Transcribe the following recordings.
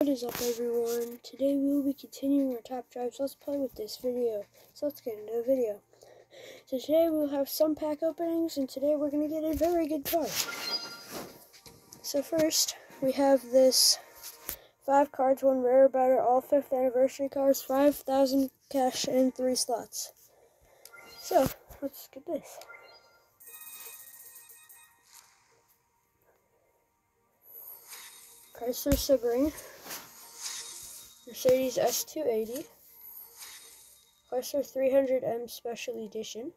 What is up everyone? Today we will be continuing our top drives let's play with this video. So let's get into the video. So today we'll have some pack openings and today we're going to get a very good card. So first we have this 5 cards, 1 rare batter, all 5th anniversary cards, 5,000 cash and 3 slots. So let's get this. Chrysler Sebring, Mercedes S280, Chrysler 300M Special Edition,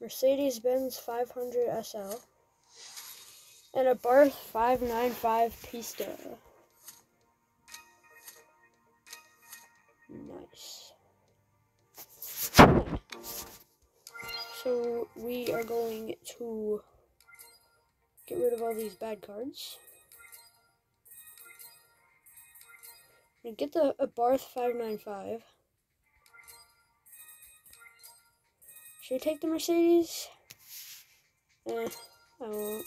Mercedes-Benz 500 SL, and Abarth 595 Pista. Nice. So we are going to get rid of all these bad cards. Get the Abarth 595. Should I take the Mercedes? Eh, I won't.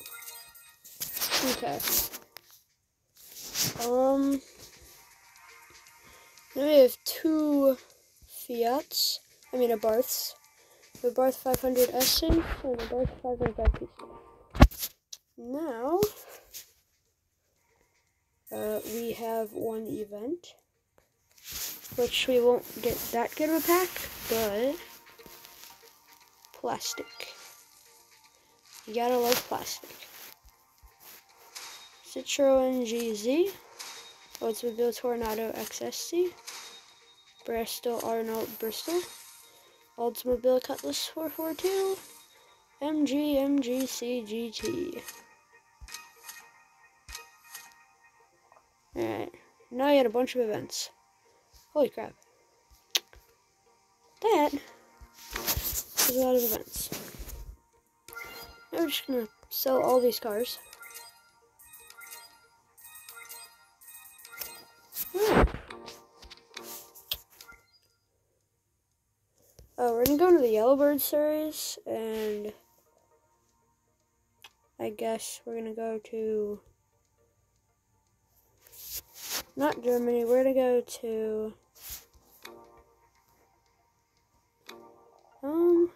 Okay. Um, then we have two Fiats. I mean, Abarths. The Abarth 500 Essen and the Abarth 500 piece. Now, uh, we have one event, which we won't get that good of a pack, but plastic. You gotta love plastic. Citroen GS, Oldsmobile Toronado XSC, Bristol Arnolt Bristol, Oldsmobile Cutlass 442, MG MGC GT. Alright, now I had a bunch of events. Holy crap. That is a lot of events. Now we're just gonna sell all these cars. Oh, we're gonna go to the Yellowbird series, and I guess we're gonna go to not Germany. We're gonna go to um.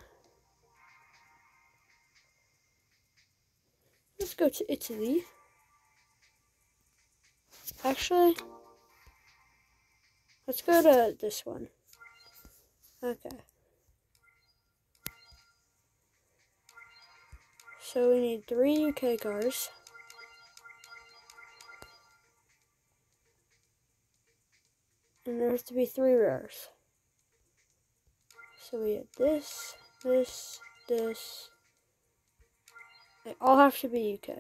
Let's go to Italy. Actually, let's go to this one. Okay. So we need three UK cars. And there has to be three rares. So we have this, this, this. They all have to be UK.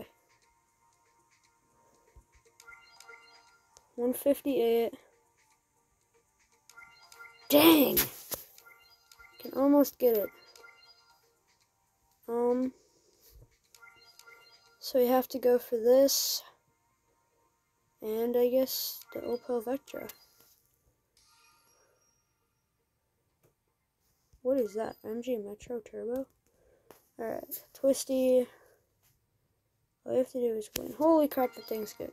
158. Dang! Can almost get it. Um... So we have to go for this. And I guess the Opel Vectra. What is that? MG Metro Turbo? Alright, Twisty. All we have to do is win. Holy crap, the thing's good.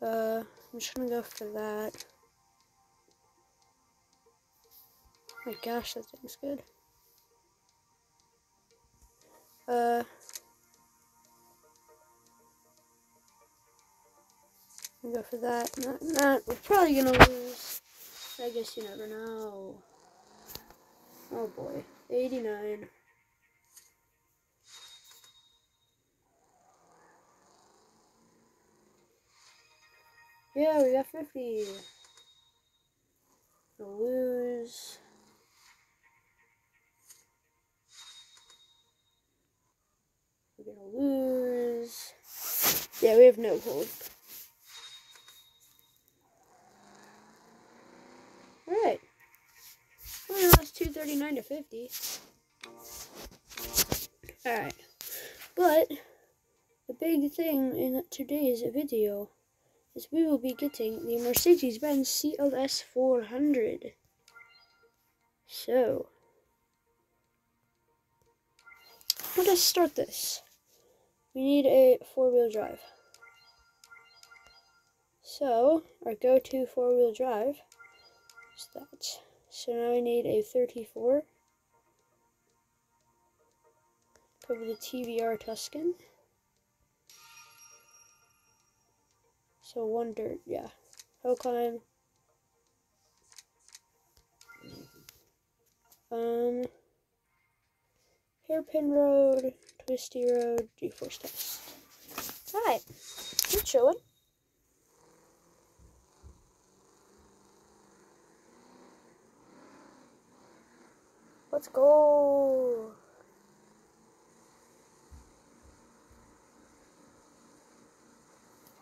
Uh, I'm just gonna go for that. my gosh, that thing's good. Uh, go for that. Not, not, we're probably gonna lose. I guess you never know. Oh boy, 89. Yeah, we got 50. We'll lose. We're gonna lose. Yeah, we have no hope. 39 to 50. Alright. But, the big thing in today's video is we will be getting the Mercedes-Benz CLS 400. So, let us start this. We need a four-wheel drive. So, our go-to four-wheel drive is that. So now we need a 34. Cover the TVR Tuscan. So one dirt, yeah. Hill climb. Um, hairpin road, twisty road, G-force test. Alright, keep chilling. Let's go.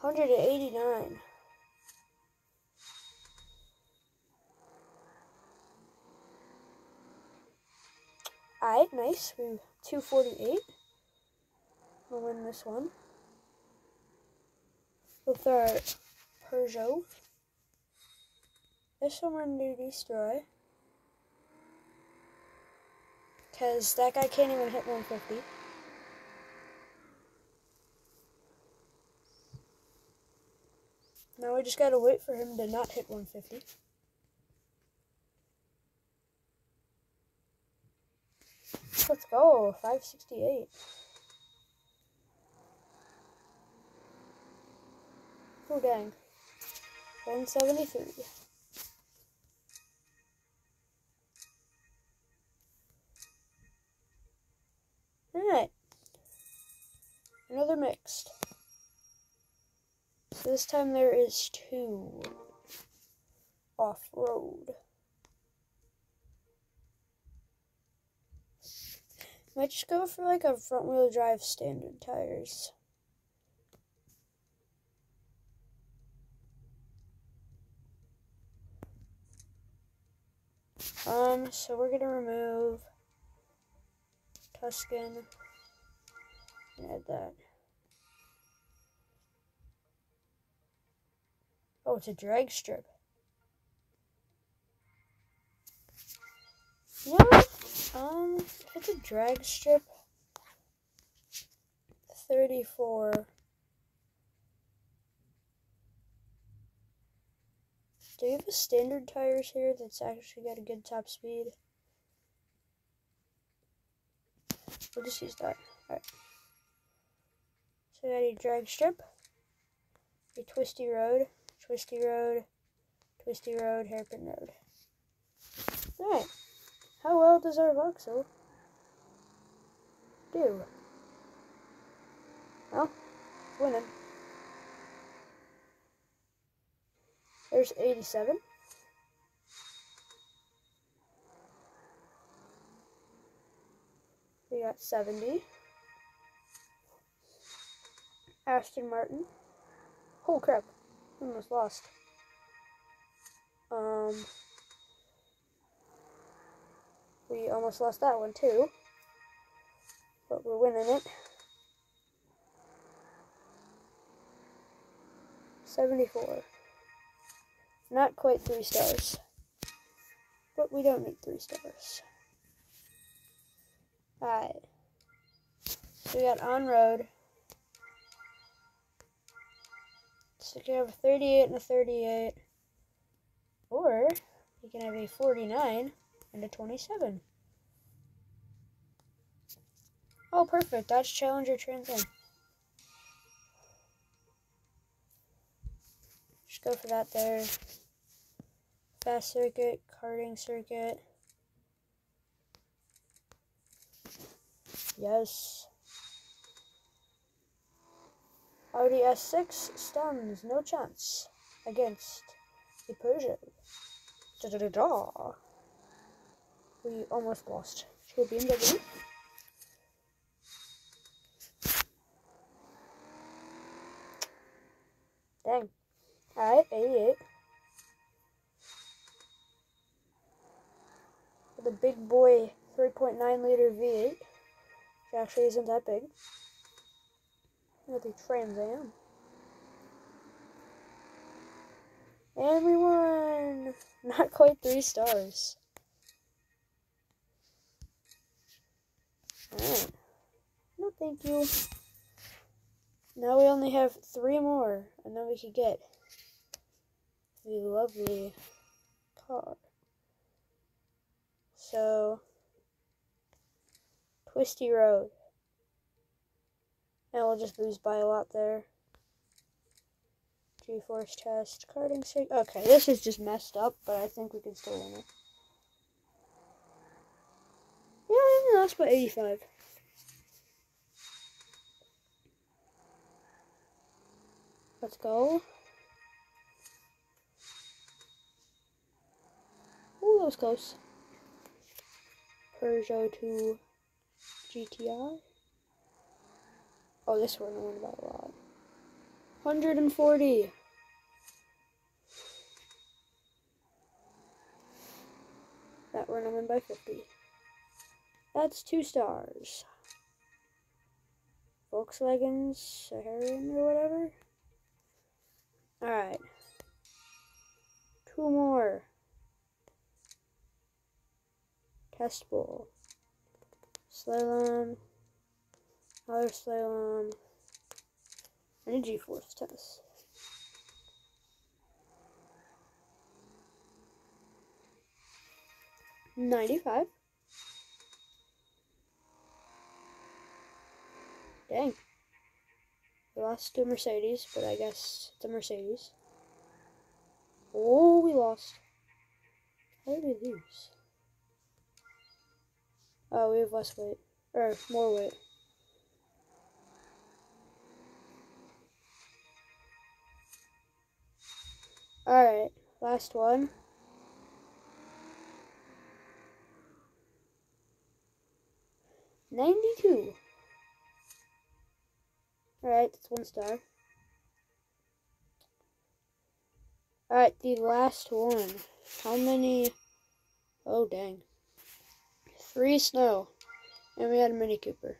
Hundred and eighty-nine. Alright, nice. We have 248. We'll win this one. With our Peugeot. This one we're to destroy. Because that guy can't even hit 150. Now we just gotta wait for him to not hit 150. Let's go, 568. Oh dang. 173. Another mixed. So this time there is two off-road. Might just go for like a front wheel drive standard tires. Um, so we're gonna remove Tuscan add that. Oh, it's a drag strip. Yeah. Um, if it's a drag strip, 34. Do you have a standard tires here that's actually got a good top speed? We'll just use that. Alright. So we got a drag strip, a twisty road, twisty road, twisty road, hairpin road. Alright. How well does our Vauxhall do? Well, winning. There's 87. We got 70. Aston Martin. Holy crap. Almost lost. Um, we almost lost that one too. But we're winning it. 74. Not quite three stars. But we don't need three stars. Alright. So we got on road. So can have a 38 and a 38. Or you can have a 49 and a 27. Oh, perfect. Dodge Challenger Trans Am. Just go for that there. Fast circuit, karting circuit. Yes. Audi S6 stuns, no chance against the Persian. Da da da da. We almost lost to a BMW. Dang. Alright, 88. The big boy 3.9 liter V8. Which actually isn't that big. At the Trans Am. Won! Not quite three stars. Alright. No, thank you. Now we only have three more, and then we can get the lovely car. So, Twisty Road. And we'll just lose by a lot there. G-force test, karting streak. Okay, this is just messed up, but I think we can still win it. Yeah, we only lost by 85. Let's go. Ooh, that was close. Peugeot 2 GTI. Oh, this one I won about a lot. 140. That one I win by 50. That's two stars. Volkswagen's Saharian or whatever. Alright. Two more. Test bowl. Slalom. Another slalom. And a G-force test. Ninety-five. Dang. We lost to Mercedes, but I guess it's a Mercedes. Oh, we lost. How did we lose? Oh, we have less weight. Or more weight. Alright, last one. Ninety-two. Alright, that's one star. Alright, the last one. How many? Oh, dang. Three snow. And we had a Mini Cooper.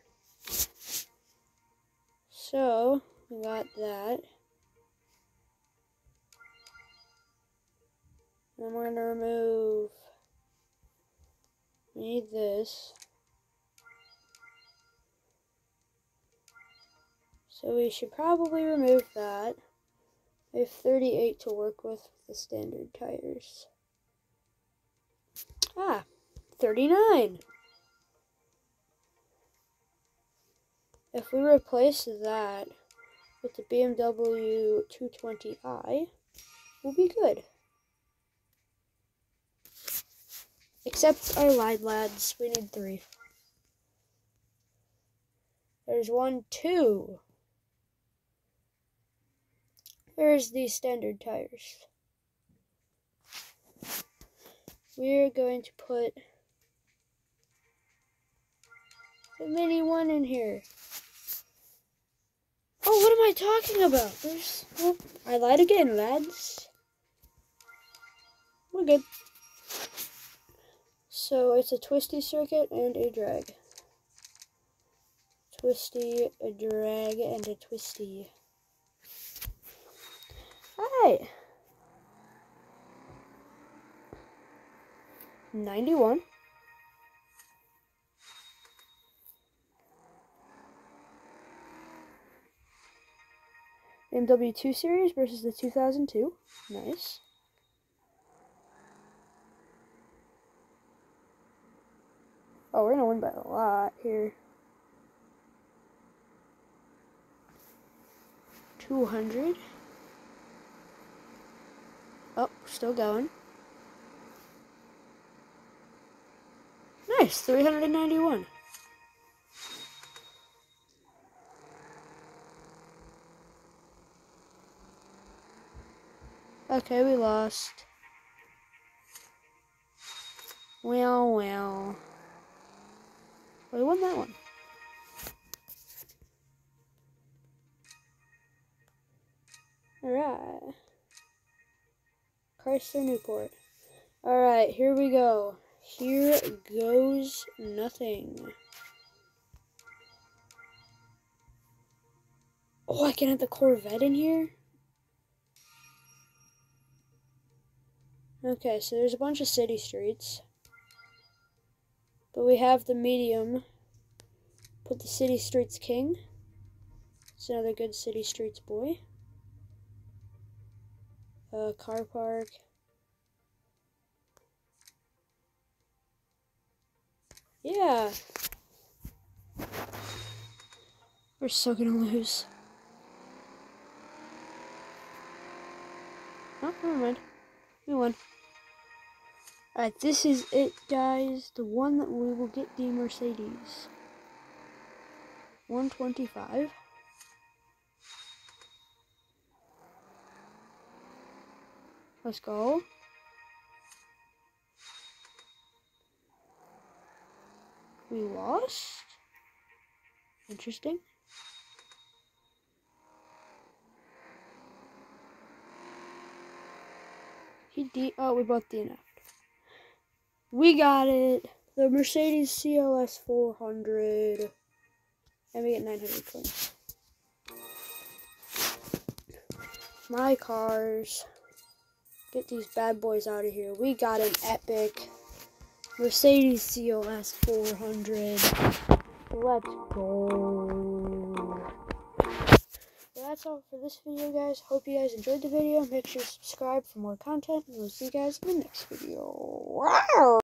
So, we got that. And we're to remove. Need this. So we should probably remove that. We have 38 to work with with the standard tires. Ah, 39. If we replace that with the BMW 220i, we'll be good. Except I lied, lads. We need three. There's one, two. There's the standard tires. We're going to put the mini one in here. Oh, what am I talking about? There's, oh, I lied again, lads. We're good. So it's a twisty circuit and a drag. Twisty, a drag, and a twisty. Hi. 91. BMW 2 Series versus the 2002. Nice. Oh, we're to win by a lot here. 200. Oh, still going. Nice, 391. Okay, we lost. Well, well. Oh, we won that one. Alright. Chrysler Newport. Alright, here we go. Here goes nothing. Oh, I can have the Corvette in here? Okay, so there's a bunch of city streets. But we have the medium Put the City Streets King. It's another good City Streets boy. Uh, car park. Yeah. We're so gonna lose. Oh, never mind. We won. Alright, this is it, guys. The one that we will get the Mercedes. 125. Let's go. We lost? Interesting. He D. Oh, we both DNF'd. We got it. The Mercedes CLS 400. And we get 900 points. My cars. Get these bad boys out of here. We got an epic Mercedes CLS 400. Let's go. That's all for this video, guys. Hope you guys enjoyed the video. Make sure to subscribe for more content. And we'll see you guys in the next video. Wow.